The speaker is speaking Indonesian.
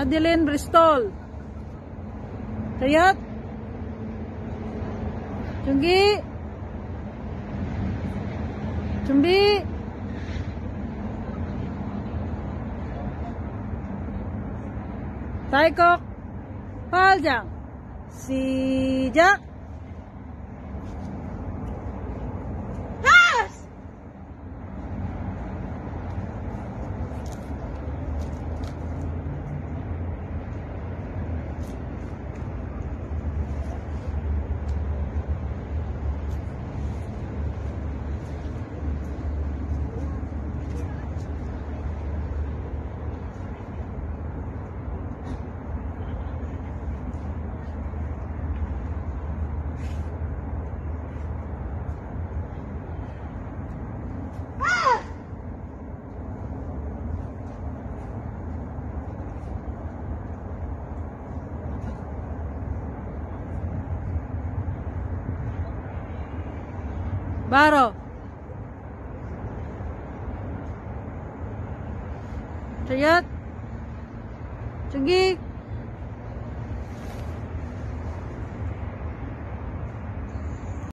Adeline Bristol. Riyad. Junggi Jumbi Taikok. Paljang. Sijak. Baro. Sayat. Sige.